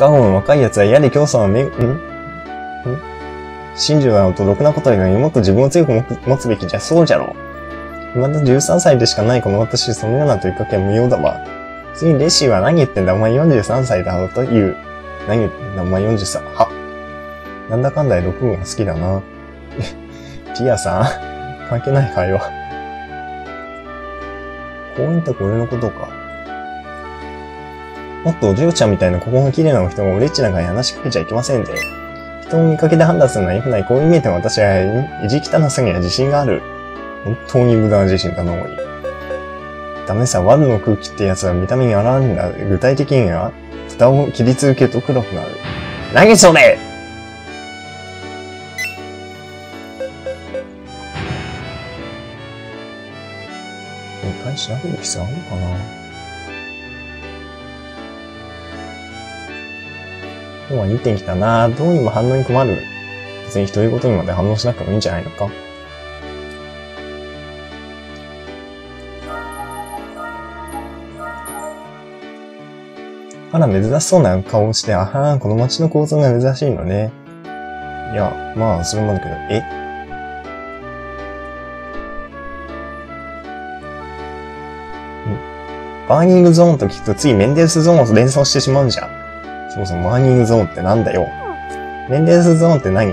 カゴの若い奴は嫌で競争はめ、ん？ん？真珠なのとろくなことよりもっと自分を強く持つべきじゃそうじゃろう。まだ13歳でしかないこの私、そのような問いかけは無用だわ。次レシーは何言ってんだお前43歳だろという。何言ってんだお前43。は。なんだかんだで6分が好きだな。ティアさん関係ない会話。こういったこれのことか。もっとお嬢ちゃんみたいなここが綺麗な人が俺っちなんかに話しかけちゃいけませんで。人を見かけで判断するのは良くない。こういう見えても私は意地汚さには自信がある。本当に無駄な自信だな、おい。ダメさ、悪の空気ってやつは見た目に現れるんだ。具体的には、蓋を切り続けると黒くなる。何それ一回調べる必要あるのかな？今日はいい天気だなどうにも反応に困る。別に独り言にまで反応しなくてもいいんじゃないのか。あら、珍しそうな顔をして、あはーん、この街の構造が珍しいのね。いや、まあ、それもあるけど、え？バーニングゾーンと聞くとついメンデルスゾーンを連想してしまうんじゃ。そもそもバーニングゾーンってなんだよ？メンデルスゾーンって何？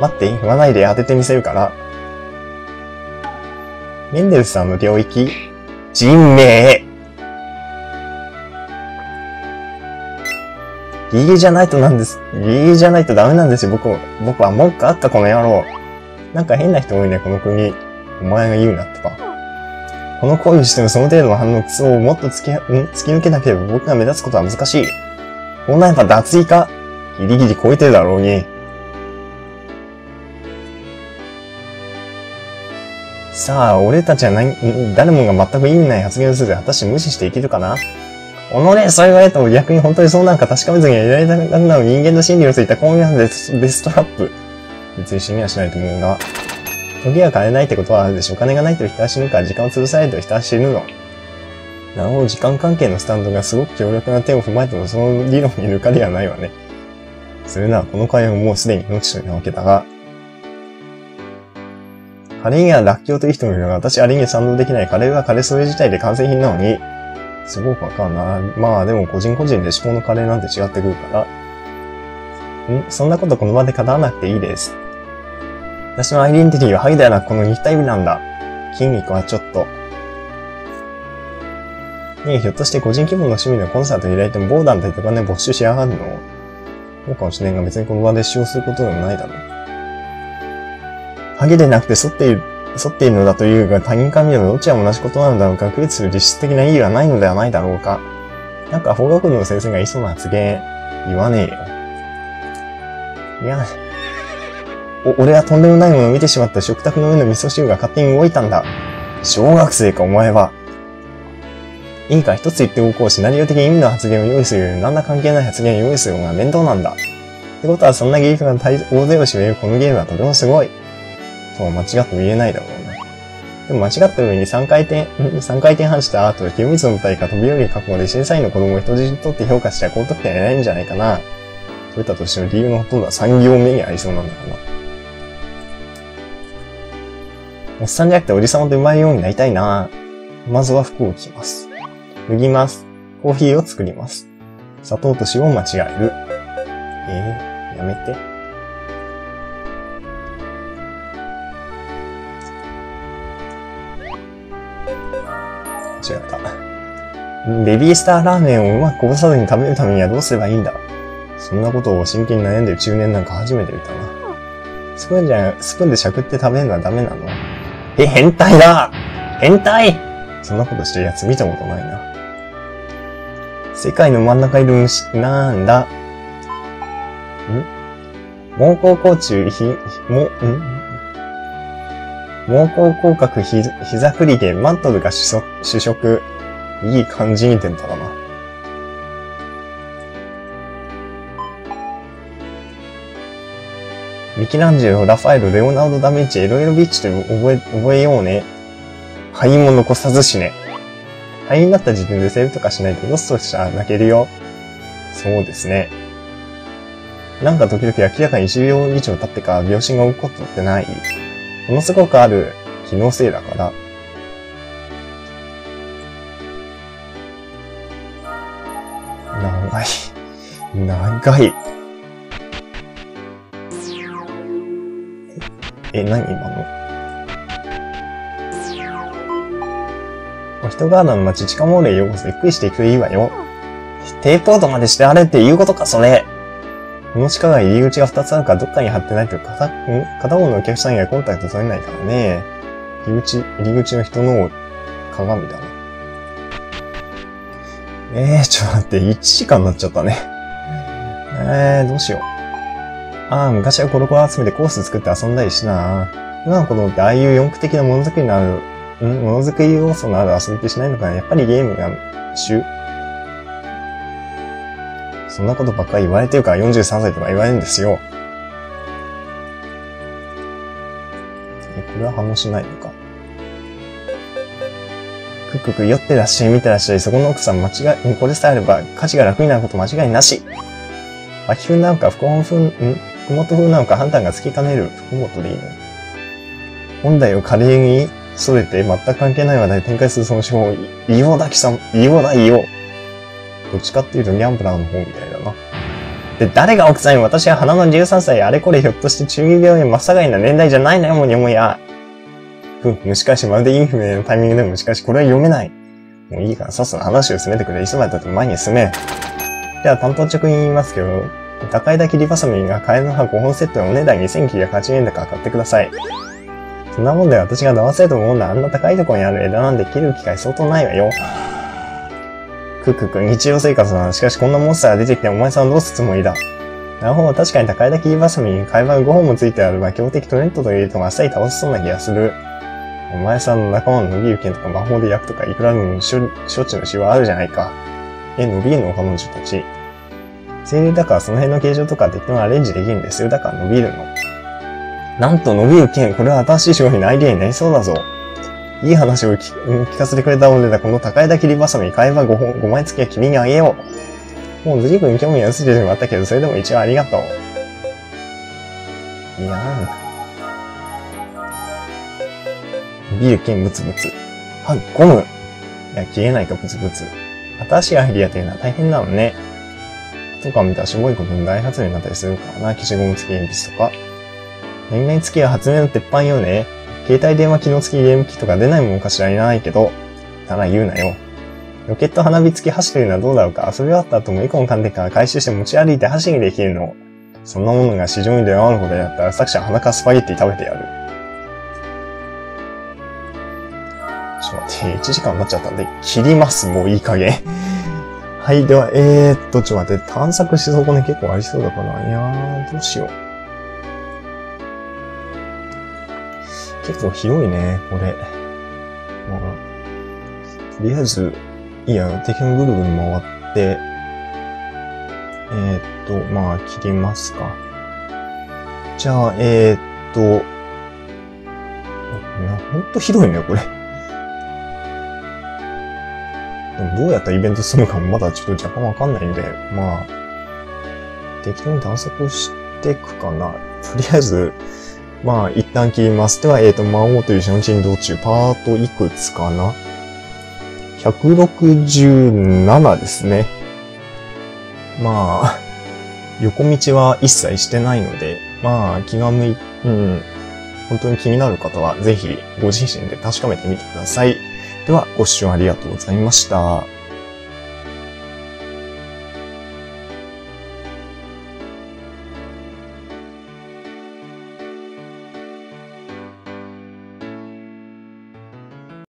待って、言わないで当ててみせるから。メンデルスさんの領域？人名ギリギリじゃないとなんです。ギリギリじゃないとダメなんですよ、僕僕は文句あったこの野郎。なんか変な人多いね、この国。お前が言うなってば。この行為してもその程度の反応をもっと突き、突き抜けなければ僕が目立つことは難しい。こんなやっぱ脱衣か？ギリギリ超えてるだろうに。さあ、俺たちは何、誰もが全く意味ない発言をする果たして無視していけるかな？おのね、そう言われても逆に本当にそうなんか確かめずにはいられなくなる人間の心理をついた巧妙なベスベストラップ。別に死にはしないと思うが。時は変えないってことはあるでしょ。お金がないと人は死ぬから時間を潰されると人は死ぬの。なるほど、時間関係のスタンドがすごく強力な点を踏まえてもその理論に抜かりはないわね。それならこの会話ももうすでに命取りなわけだが、カレーにはラッキョウという人もいるが、私あれに賛同できない。カレーはカレーそれ自体で完成品なのに、すごくわかんない。まあでも個人個人で思考のカレーなんて違ってくるから。ん？そんなことこの場で語らなくていいです。私のアイデンティティはハゲではなくこの肉体美なんだ。筋肉はちょっと。ねえ、ひょっとして個人規模の趣味のコンサートに開いてもボーダーという金没収しやがるの？そうかもしれんが別にこの場で使用することでもないだろう。ハゲでなくて反っている、反っているのだというが他人から見ればどちらも同じことなのだろうか、区別する実質的な意義はないのではないだろうか。なんか法学部の先生が言いそうな発言、言わねえよ。いや、お、俺はとんでもないものを見てしまった食卓の上の味噌汁が勝手に動いたんだ。小学生かお前は。いいか一つ言っておこう。シナリオ的に意味の発言を用意するより何ら関係ない発言を用意するのが面倒なんだ。ってことはそんな技術が大勢を占めるこのゲームはとてもすごい。とは間違っても言えないだろうな。でも間違った上に3回転、3回転半した後、清水の舞台か飛び降りる覚悟で審査員の子供を人質にとって評価しちゃ高得点はないんじゃないかな。そういったとしても理由のほとんどは3行目にありそうなんだろうな。おっさんじゃなくておじさまと生まれるようになりたいな。まずは服を着ます。脱ぎます。コーヒーを作ります。砂糖と塩を間違える。えー、やめて。間違えた。ベビースターラーメンをうまくこぼさずに食べるためにはどうすればいいんだ？そんなことを真剣に悩んでる中年なんか初めて見たな。スプーンじゃ、スプーンでしゃくって食べるのはダメなの？え、変態だ変態そんなことしてるやつ見たことないな。世界の真ん中いる虫なんだ？ん？毛孔甲虫ひ、も、ん？毛孔広角ひ、膝振りでマントルが主主食。いい感じに出たかな。ミキランジェロ、ラファエル、レオナルド・ダメンチ、エロエロビッチで覚え、覚えようね。灰も残さずしね。灰になった自分でセーブとかしないとロストしたら泣けるよ。そうですね。なんか時々明らかに1秒以上経ってから秒針が動くことってないものすごくある気のせいだから。長い。長い。え、何今の？お人ガードの街、地下モールへようこそゆっくりしていくといいわよ。テーポートまでしてあれっていうことか、それ。この地下街入り口が2つあるからどっかに貼ってないと片、片方のお客さん以外コンタクト取れないからね。入り口、入り口の人の鏡だな。えー、ちょっと待って、1時間になっちゃったね。えー、どうしよう。ああ、昔はコロコロ集めてコース作って遊んだりしな。今の子供ってああいう四駆的なものづくりのある、んものづくり要素のある遊びってしないのかなやっぱりゲームが主そんなことばっかり言われてるから43歳とか言われるんですよ。え、これは反応しないのか。くくく酔ってらっしゃい、見てらっしゃい、そこの奥さん間違い、これさえあれば家事が楽になること間違いなし。秋風なのか、福本風、ん？福本風なのか判断がつきかねる福本でいいの本題を華麗にそれて全く関係ない話題展開するその手法、異様だ、貴様、異様だ、異様。どっちかっていうとギャンブラーの方みたいだな。で、誰が奥さんに私は花の13歳あれこれひょっとして中二病院真っ盛りな年代じゃないのよ、もにもや。ふん、蒸し返しまるでインフレのタイミングでもし返し、これは読めない。もういいからさっさと話を進めてくれ。いつまでたって前に進め。では、担当直に言いますけど、高いだ切りバサミが替えの葉5本セットのお値段2980円だから買ってください。そんなもんで私が騙せると思うんだ。あんな高いところにある枝なんで切る機会相当ないわよ。くくく、日常生活なの。しかしこんなモンスターが出てきてお前さんどうするつもりだ？なるほど、確かに高いだけバサミに会話が5本もついてあるが、強敵トレントと入れてもあっさり倒せそうな気がする。お前さんの仲間の伸びる剣とか魔法で焼くとか、いくらでも処置のしはあるじゃないか。え、伸びるの彼女たち。精霊だからその辺の形状とか適当にアレンジできるんですよ。だから伸びるの。なんと伸びる剣、これは新しい商品のアイデアになりそうだぞ。いい話を聞かせてくれたのでだ、この高枝切りばさみ、買えば 5, 本5枚付きは君にあげよう。もう随分興味が薄れてしまったけど、それでも一応ありがとう。いやー。ビール兼ブツブツ。あ、ゴム。いや、消えないか、ブツブツ。新しいアイディアというのは大変なのね。とか見たらしょぼいことに大発明になったりするからな、消しゴム付き鉛筆とか。何々付きは発明の鉄板よね。携帯電話機能付きゲーム機とか出ないもんかしらいらないけど、ただ言うなよ。ロケット花火付き箸というのはどうだろうか遊び終わった後もエコの観点から回収して持ち歩いて箸にできるの。そんなものが市場に出回るほどやったら作者は鼻かスパゲッティ食べてやる。ちょっと待って、1時間になっちゃったんで、切ります、もういい加減。はい、では、えー、っと、ちょっと待って、探索しそこね結構ありそうだから、いやー、どうしよう。結構広いね、これ。まあ、とりあえず、いや、敵のぐるぐる回って、えー、っと、まあ、切りますか。じゃあ、えー、っと、いやほんと広いね、これ。でもどうやったらイベントするかもまだちょっと若干わかんないんで、まあ、適当に探索していくかな。とりあえず、まあ、一旦切ります。では、えっ、ー、と、魔王という新人道中、パートいくつかな ?167 ですね。まあ、横道は一切してないので、まあ、気が向い、うん、本当に気になる方は、ぜひ、ご自身で確かめてみてください。では、ご視聴ありがとうございました。